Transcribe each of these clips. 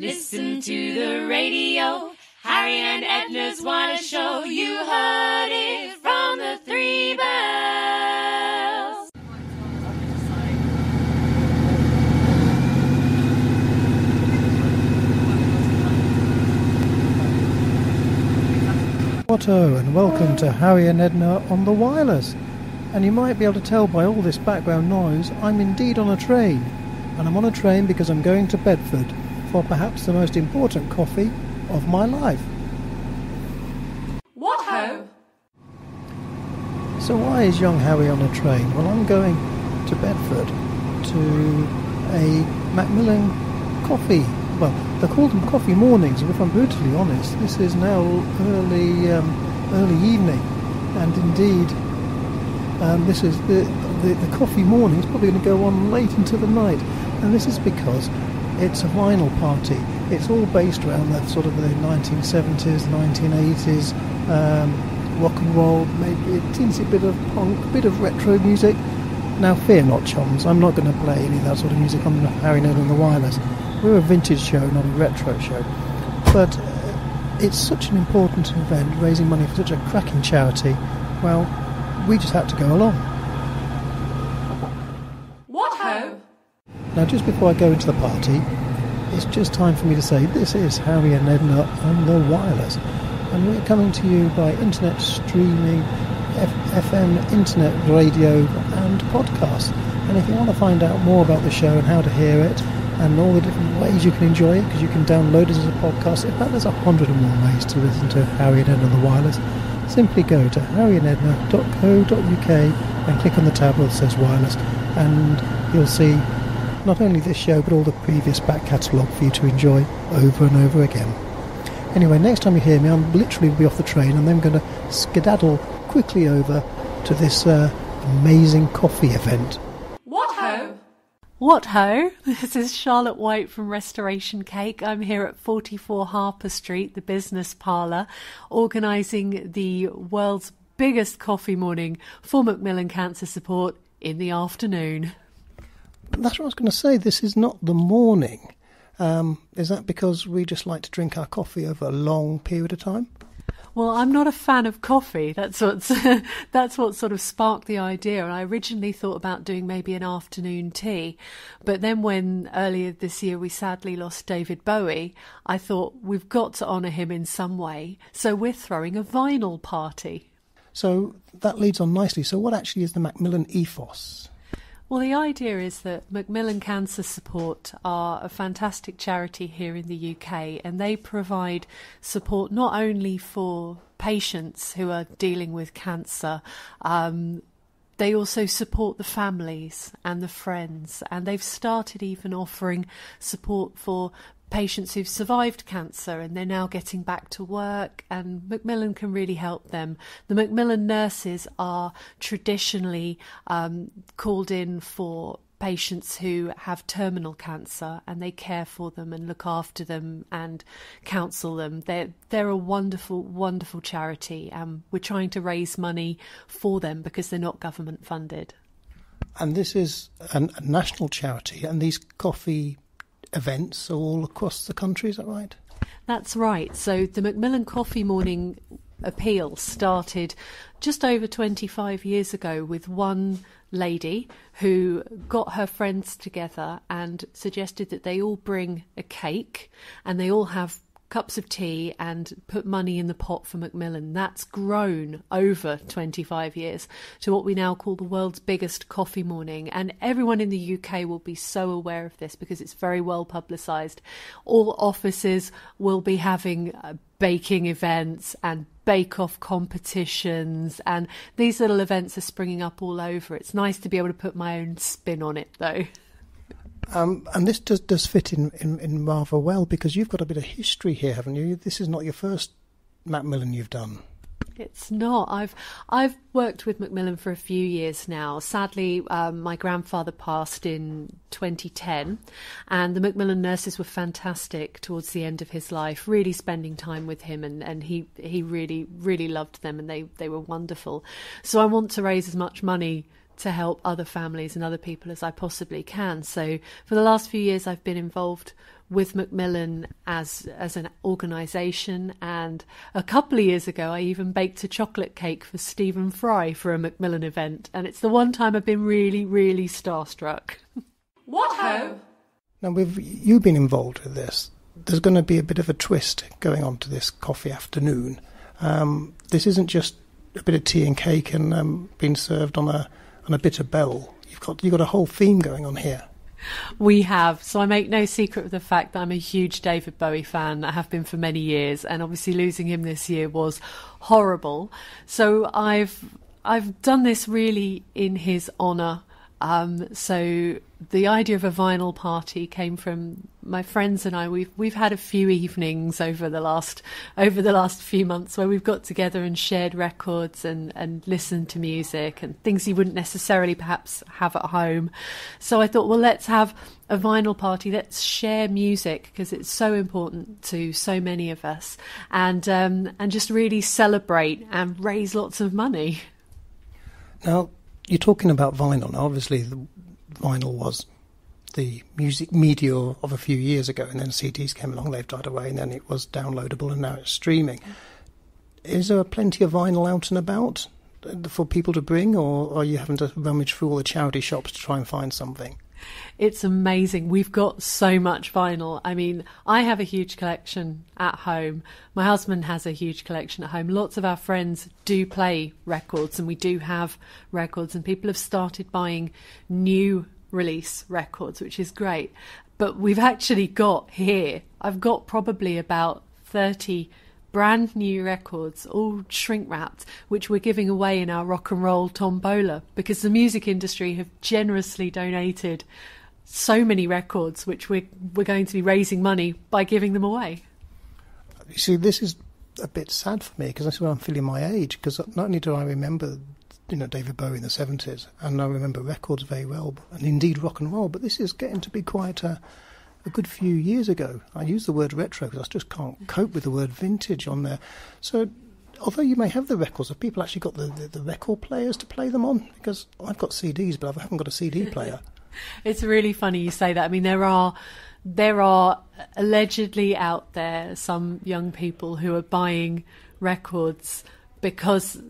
Listen to the radio. Harry and Edna's Wireless Show. You heard it from the three bells. Otto, and welcome to Harry and Edna on the wireless. And you might be able to tell by all this background noise, I'm indeed on a train. And I'm on a train because I'm going to Bedford for perhaps the most important coffee of my life. What ho? So, why is young Harry on a train? Well, I'm going to Bedford to a Macmillan coffee. Well, they call them coffee mornings, if I'm brutally honest, this is now early, um, early evening, and indeed, um, this is the, the the coffee morning is probably going to go on late into the night, and this is because it's a vinyl party. It's all based around the sort of the 1970s, 1980s, um, rock and roll, maybe a teensy bit of punk, a bit of retro music. Now, fear not, chums. I'm not going to play any of that sort of music on Harry Ned on the Wireless. We're a vintage show, not a retro show. But uh, it's such an important event, raising money for such a cracking charity. Well, we just had to go along. What ho? Now, just before I go into the party, it's just time for me to say this is Harry and Edna on the wireless, and we're coming to you by internet streaming, F- FM, internet radio, and podcast. And if you want to find out more about the show and how to hear it, and all the different ways you can enjoy it, because you can download it as a podcast. In fact, there's a hundred and more ways to listen to Harry and Edna on the wireless. Simply go to harryandedna.co.uk and click on the tab that says wireless, and you'll see not only this show but all the previous back catalogue for you to enjoy over and over again. Anyway, next time you hear me, I'm literally be off the train and then going to skedaddle quickly over to this uh, amazing coffee event. What ho? What ho? This is Charlotte White from Restoration Cake. I'm here at 44 Harper Street, the business parlour, organising the world's biggest coffee morning for Macmillan Cancer Support in the afternoon. That's what I was going to say. This is not the morning. Um, is that because we just like to drink our coffee over a long period of time? Well, I'm not a fan of coffee. That's what's that's what sort of sparked the idea. And I originally thought about doing maybe an afternoon tea, but then when earlier this year we sadly lost David Bowie, I thought we've got to honour him in some way. So we're throwing a vinyl party. So that leads on nicely. So, what actually is the Macmillan ethos? Well, the idea is that Macmillan Cancer Support are a fantastic charity here in the UK, and they provide support not only for patients who are dealing with cancer. Um, they also support the families and the friends, and they've started even offering support for patients who've survived cancer and they're now getting back to work and Macmillan can really help them. The Macmillan nurses are traditionally um, called in for patients who have terminal cancer and they care for them and look after them and counsel them. They're, they're a wonderful, wonderful charity we're trying to raise money for them because they're not government funded. And this is a national charity, and these coffee events all across the country, is that right? That's right. So the Macmillan Coffee Morning appeal started just over 25 years ago with one lady who got her friends together and suggested that they all bring a cake and they all have cups of tea and put money in the pot for Macmillan. That's grown over 25 years to what we now call the world's biggest coffee morning. And everyone in the UK will be so aware of this because it's very well publicised. All offices will be having uh, baking events and bake off competitions and these little events are springing up all over. It's nice to be able to put my own spin on it though. Um, and this does, does fit in, in, in rather well because you've got a bit of history here, haven't you? This is not your first Macmillan you've done. It's not. I've I've worked with Macmillan for a few years now. Sadly, um, my grandfather passed in 2010, and the Macmillan nurses were fantastic towards the end of his life. Really spending time with him, and, and he he really really loved them, and they they were wonderful. So I want to raise as much money to help other families and other people as I possibly can. So for the last few years, I've been involved with Macmillan as as an organisation, and a couple of years ago, I even baked a chocolate cake for Stephen Fry for a Macmillan event, and it's the one time I've been really, really starstruck. What ho! Now, with you been involved with this, there's going to be a bit of a twist going on to this coffee afternoon. Um, this isn't just a bit of tea and cake and um, being served on a on a bitter bell. You've got you've got a whole theme going on here. We have. So I make no secret of the fact that I'm a huge David Bowie fan. I have been for many years, and obviously losing him this year was horrible. So I've I've done this really in his honour. Um, so the idea of a vinyl party came from my friends and I. We've we've had a few evenings over the last over the last few months where we've got together and shared records and and listened to music and things you wouldn't necessarily perhaps have at home. So I thought, well, let's have a vinyl party. Let's share music because it's so important to so many of us, and um, and just really celebrate and raise lots of money. Now, you're talking about vinyl. Now, obviously, the vinyl was the music media of a few years ago, and then CDs came along, they've died away, and then it was downloadable, and now it's streaming. Is there plenty of vinyl out and about for people to bring, or are you having to rummage through all the charity shops to try and find something? It's amazing. We've got so much vinyl. I mean, I have a huge collection at home. My husband has a huge collection at home. Lots of our friends do play records, and we do have records, and people have started buying new release records, which is great. But we've actually got here, I've got probably about 30 brand new records, all shrink wrapped, which we're giving away in our rock and roll tombola because the music industry have generously donated so many records, which we're, we're going to be raising money by giving them away. You see, this is a bit sad for me because that's when I'm feeling my age. Because not only do I remember, you know, David Bowie in the 70s, and I remember records very well, and indeed rock and roll, but this is getting to be quite a a good few years ago. I use the word retro because I just can't cope with the word vintage on there. So, although you may have the records, have people actually got the, the, the record players to play them on? Because I've got CDs, but I haven't got a CD player. it's really funny you say that. I mean, there are there are allegedly out there some young people who are buying records because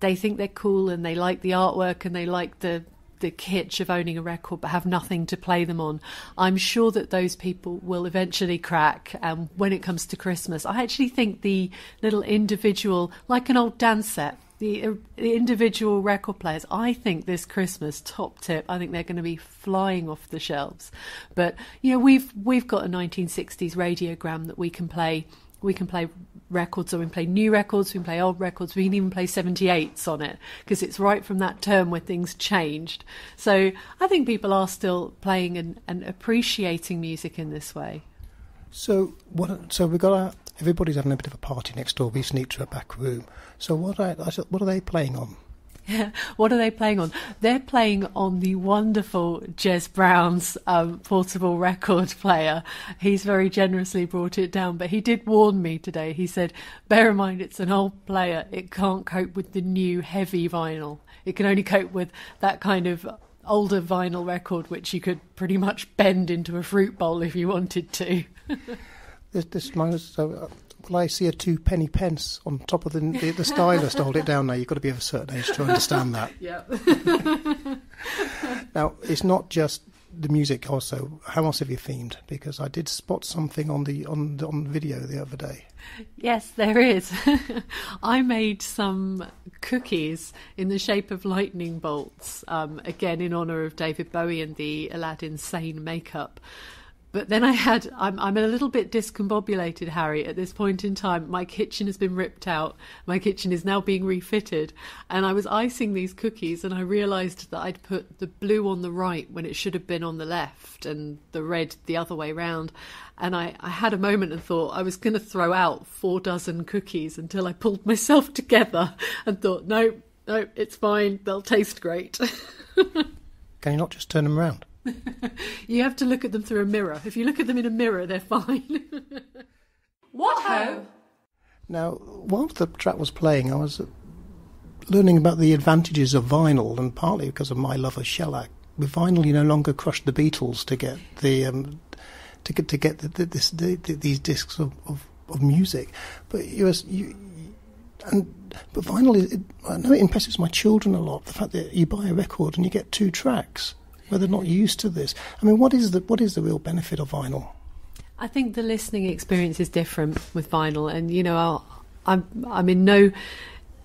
they think they're cool and they like the artwork and they like the the kitsch of owning a record but have nothing to play them on. I'm sure that those people will eventually crack. And um, when it comes to Christmas, I actually think the little individual, like an old Dansette, the, uh, the, individual record players, I think this Christmas, top tip, I think they're going to be flying off the shelves. But you know, we've we've got a 1960s radiogram that we can play. We can play records, or we can play new records, we can play old records, we can even play 78s on it because it's right from that term where things changed. So I think people are still playing and, and appreciating music in this way. So what? So we got everybody's having a bit of a party next door. We sneak to a back room. So what? Are, what are they playing on? what are they playing on? They're playing on the wonderful Jez Brown's um, portable record player. He's very generously brought it down, but he did warn me today. He said, bear in mind it's an old player. It can't cope with the new heavy vinyl. It can only cope with that kind of older vinyl record, which you could pretty much bend into a fruit bowl if you wanted to. this, this so, will I see a two penny pence on top of the, the, the stylus to hold it down now? You've got to be of a certain age to understand that. yeah. now, it's not just the music also. How else have you themed? Because I did spot something on the on the, on video the other day. Yes, there is. I made some cookies in the shape of lightning bolts, um, again in honour of David Bowie and the Aladdin Sane makeup. But then I had, I'm, I'm a little bit discombobulated, Harry, at this point in time. My kitchen has been ripped out. My kitchen is now being refitted. And I was icing these cookies and I realised that I'd put the blue on the right when it should have been on the left and the red the other way round. And I, I had a moment and thought I was going to throw out four dozen cookies until I pulled myself together and thought, no, no, it's fine. They'll taste great. Can you not just turn them around? you have to look at them through a mirror. If you look at them in a mirror, they're fine. what ho? Now, while the track was playing, I was learning about the advantages of vinyl, and partly because of my love of shellac. With vinyl, you no longer crush the beetles to get the um, to get to get the, the, this, the, these discs of, of, of music. But you, you and but vinyl is, it, I know it impresses my children a lot. The fact that you buy a record and you get two tracks, they're not used to this. I mean, what is the what is the real benefit of vinyl? I think the listening experience is different with vinyl, and you know, I'll, I'm I'm in no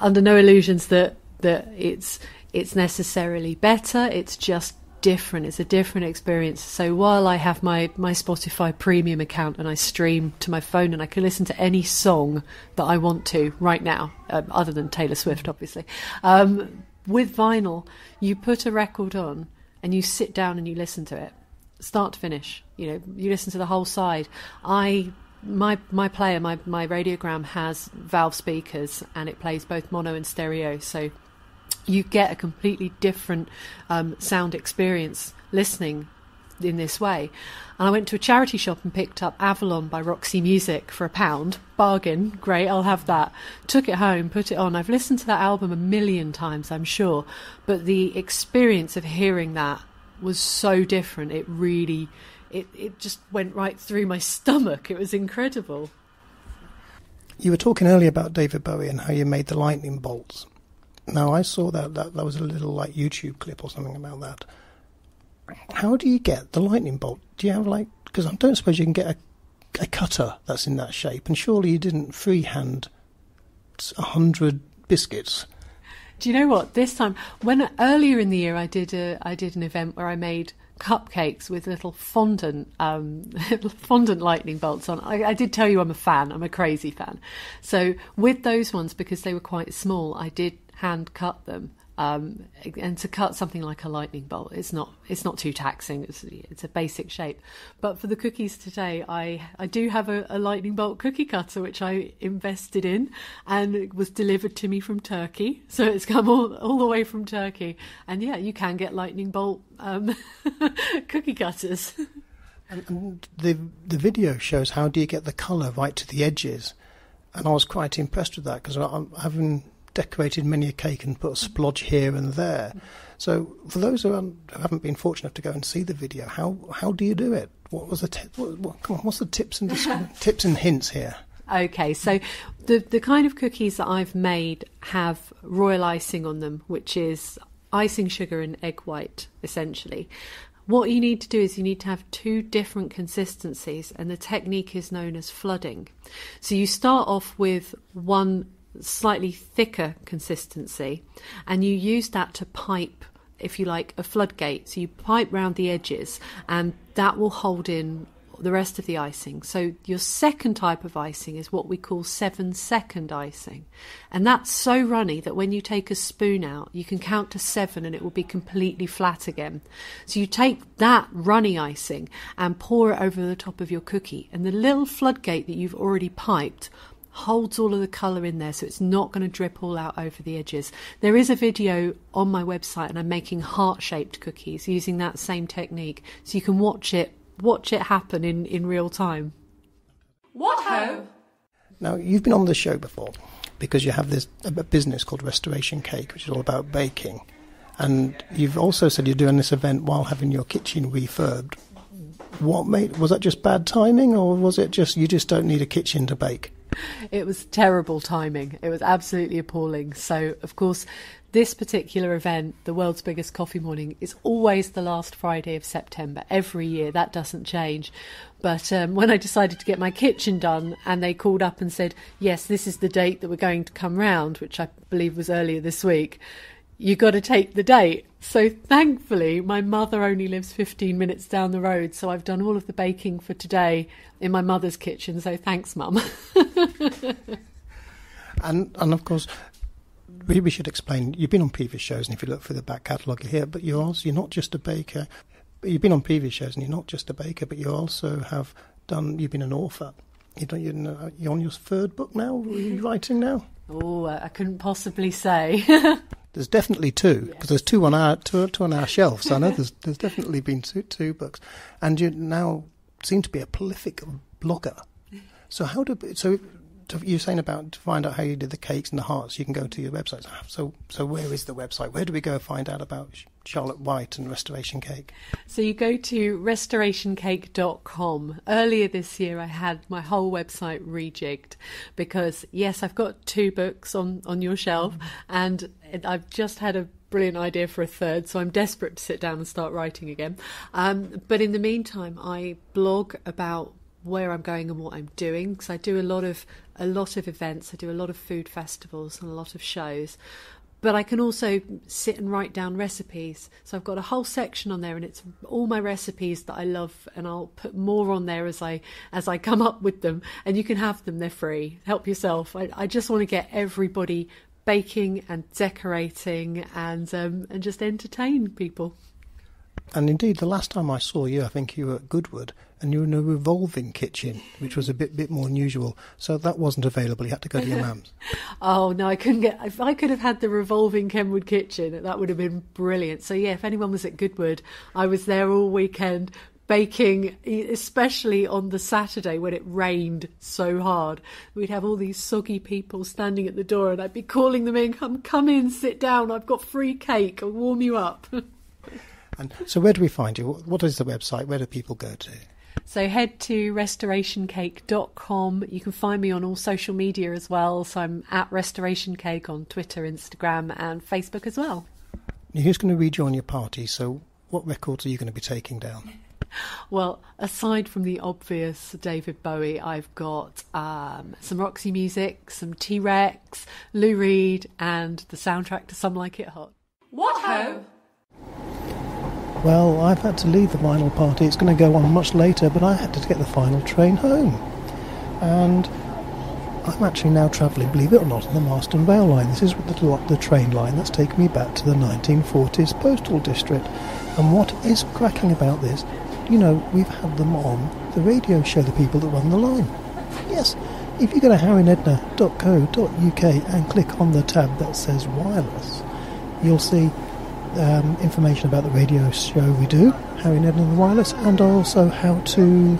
under no illusions that that it's it's necessarily better. It's just different. It's a different experience. So while I have my, my Spotify premium account and I stream to my phone and I can listen to any song that I want to right now, um, other than Taylor Swift, obviously, um, with vinyl, you put a record on and you sit down and you listen to it, start to finish. You know, you listen to the whole side. I my my player, my my radiogram has valve speakers and it plays both mono and stereo. So you get a completely different um, sound experience listening in this way. And I went to a charity shop and picked up Avalon by Roxy Music for a pound. Bargain, great, I'll have that. Took it home, put it on. I've listened to that album a million times, I'm sure. But the experience of hearing that was so different. It really, it, it just went right through my stomach. It was incredible. You were talking earlier about David Bowie and how you made the lightning bolts. Now I saw that, that that was a little like YouTube clip or something about that. How do you get the lightning bolt? Do you have like because I don't suppose you can get a a cutter that's in that shape, and surely you didn't freehand a hundred biscuits. Do you know what? This time, when earlier in the year I did a I did an event where I made cupcakes with little fondant um, fondant lightning bolts on. I, I, did tell you I'm a fan. I'm a crazy fan. So with those ones, because they were quite small, I did hand cut them. Um, and to cut something like a lightning bolt, it's not it's not too taxing. It's, it's a basic shape. But for the cookies today, I I do have a, a, lightning bolt cookie cutter which I invested in, and it was delivered to me from Turkey. So it's come all all the way from Turkey. And yeah, you can get lightning bolt um, cookie cutters. And, the the video shows how do you get the colour right to the edges, and I was quite impressed with that because I'm having decorated many a cake and put a splodge here and there. So, for those who, who haven't been fortunate enough to go and see the video, how how do you do it? What was the t- what, what, come on, what's the tips and tips and hints here? Okay, so the the kind of cookies that I've made have royal icing on them, which is icing sugar and egg white, essentially. What you need to do is you need to have two different consistencies, and the technique is known as flooding. So you start off with one slightly thicker consistency, and you use that to pipe, if you like, a floodgate. So you pipe round the edges, and that will hold in the rest of the icing. So your second type of icing is what we call seven second icing. And that's so runny that when you take a spoon out, you can count to seven and it will be completely flat again. So you take that runny icing and pour it over the top of your cookie. And the little floodgate that you've already piped holds all of the colour in there so it's not going to drip all out over the edges. There is a video on my website and I'm making heart-shaped cookies using that same technique so you can watch it watch it happen in, in real time. What ho? Now you've been on the show before because you have this a business called Restoration Cake which is all about baking. And you've also said you're doing this event while having your kitchen refurbed. What made was that just bad timing or was it just you just don't need a kitchen to bake? It was terrible timing. It was absolutely appalling. So, of course, this particular event, the world's biggest coffee morning, is always the last Friday of September every year. That doesn't change. But um, when I decided to get my kitchen done, and they called up and said, "Yes, this is the date that we're going to come round," which I believe was earlier this week, you got to take the date. So thankfully, my mother only lives 15 minutes down the road, so I've done all of the baking for today in my mother's kitchen. So thanks, mum. and and of course, we, we should explain. You've been on previous shows, and if you look through the back catalogue you're here, but you're also you're not just a baker. You've been on previous shows, and you're not just a baker, but you also have done. You've been an author. You don't, you're, you're on your third book now. Are you writing now? Oh, I couldn't possibly say. there's definitely two because there's two on our two, two on our shelves. I know there's there's definitely been two, two books, and you now seem to be a prolific blogger. So how do so? You're saying about to find out how you did the cakes and the hearts. You can go to your website. So so where is the website? Where do we go find out about Charlotte White and Restoration Cake? So you go to restorationcake.com. Earlier this year, I had my whole website rejigged because, yes, I've got two books on, on your shelf, and I've just had a brilliant idea for a third, so I'm desperate to sit down and start writing again. Um, but in the meantime, I blog about where I'm going and what I'm doing because I do a lot of a lot of events. I do a lot of food festivals and a lot of shows. But I can also sit and write down recipes. So I've got a whole section on there, and it's all my recipes that I love, and I'll put more on there as I as I come up with them. And you can have them; they're free. Help yourself. I, I just want to get everybody baking and decorating and um, and just entertain people. And indeed, the last time I saw you, I think you were at Goodwood, and you were in a revolving kitchen, which was a bit bit more unusual. So that wasn't available. You had to go to your mum's. oh no, I couldn't get. If I could have had the revolving Kenwood kitchen, that would have been brilliant. So yeah, if anyone was at Goodwood, I was there all weekend baking, especially on the Saturday when it rained so hard. We'd have all these soggy people standing at the door, and I'd be calling them in, "Come, come in, sit down. I've got free cake. I'll warm you up." and so, where do we find you? What is the website? Where do people go to? So head to restorationcake.com. You can find me on all social media as well. So I'm at Restoration Cake on Twitter, Instagram, and Facebook as well. Who's going to rejoin your party? So what records are you going to be taking down? Well, aside from the obvious David Bowie, I've got um, some Roxy music, some T Rex, Lou Reed, and the soundtrack to Some Like It Hot. What ho? Well, I've had to leave the vinyl party. It's going to go on much later, but I had to get the final train home. And I'm actually now travelling, believe it or not, on the Marston Vale line. This is the, the train line that's taken me back to the 1940s postal district. And what is cracking about this you know, we've had them on the radio show, the people that run the line. Yes, if you go to harryandedna.co.uk and click on the tab that says wireless, you'll see um, information about the radio show we do, Harry Edna and the Wireless, and also how to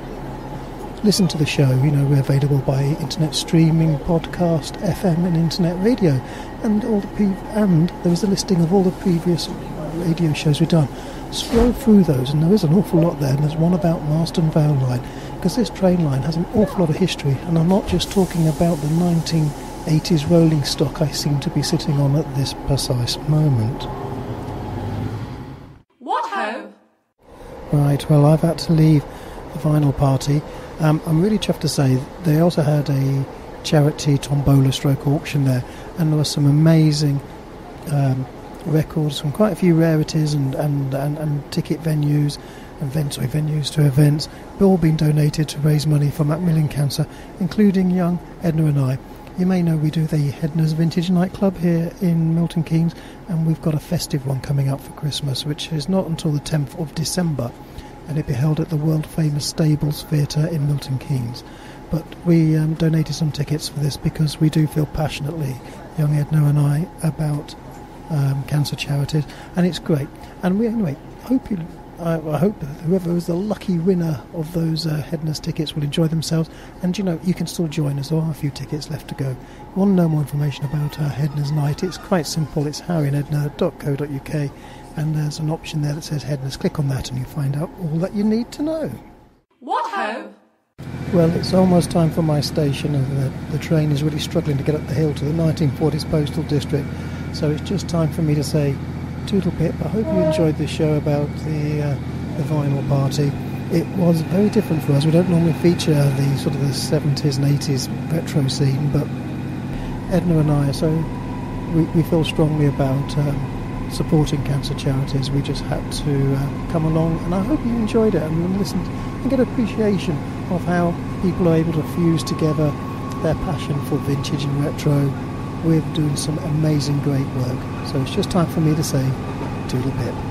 listen to the show. You know, we're available by internet streaming, podcast, FM, and internet radio, and all the and there is a listing of all the previous radio shows we've done scroll through those, and there is an awful lot there. And there's one about Marston Vale Line, because this train line has an awful lot of history, and I'm not just talking about the 1980s rolling stock I seem to be sitting on at this precise moment. What ho? Right, well, I've had to leave the vinyl party. Um, I'm really chuffed to say they also had a charity tombola stroke auction there, and there were some amazing um, records from quite a few rarities and, and, and, and ticket venues, events or venues to events, all being donated to raise money for Macmillan Cancer, including young Edna and I. You may know we do the Edna's Vintage Nightclub here in Milton Keynes, and we've got a festive one coming up for Christmas, which is not until the 10th of December, and it'll be held at the world famous Stables Theatre in Milton Keynes. But we um, donated some tickets for this because we do feel passionately, young Edna and I, about um, cancer charities, and it's great. And we anyway hope you. I, hope whoever is the lucky winner of those uh, Edna's tickets will enjoy themselves. And you know, you can still join us. There are a few tickets left to go. If you want to know more information about uh, Edna's Night? It's quite simple. It's harryandedna.co.uk, and there's an option there that says Edna's. Click on that, and you find out all that you need to know. What ho? Well, it's almost time for my station, and the, the train is really struggling to get up the hill to the 1940s Postal District. So it's just time for me to say toodle pip. I hope you enjoyed this show about the, uh, the vinyl party. It was very different for us. We don't normally feature the sort of the 70s and 80s retro scene, but Edna and I, so we, we feel strongly about um, supporting cancer charities. We just had to uh, come along, and I hope you enjoyed it and listened and get appreciation of how people are able to fuse together their passion for vintage and retro we're doing some amazing, great work. So it's just time for me to say, doodle pip.